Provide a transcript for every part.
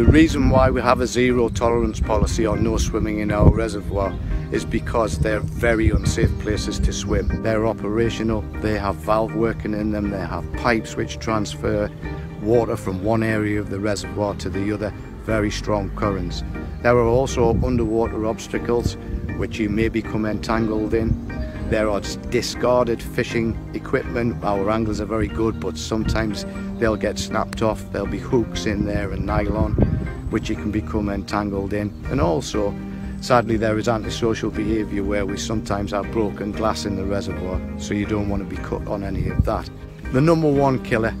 The reason why we have a zero tolerance policy on no swimming in our reservoir is because they're very unsafe places to swim. They're operational, they have valve working in them, they have pipes which transfer water from one area of the reservoir to the other, very strong currents. There are also underwater obstacles which you may become entangled in. There are discarded fishing equipment. Our anglers are very good, but sometimes they'll get snapped off. There'll be hooks in there and nylon, which you can become entangled in. And also, sadly, there is antisocial behaviour where we sometimes have broken glass in the reservoir, so you don't want to be cut on any of that. The number one killer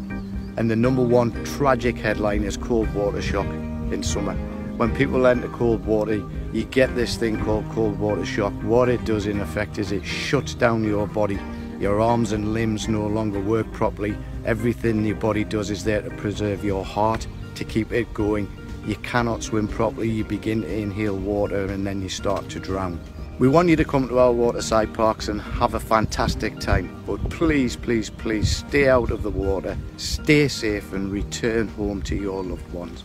and the number one tragic headline is cold water shock in summer. When people enter cold water, you get this thing called cold water shock. What it does in effect is it shuts down your body. Your arms and limbs no longer work properly. Everything your body does is there to preserve your heart, to keep it going. You cannot swim properly, you begin to inhale water and then you start to drown. We want you to come to our waterside parks and have a fantastic time, but please, please, please stay out of the water, stay safe and return home to your loved ones.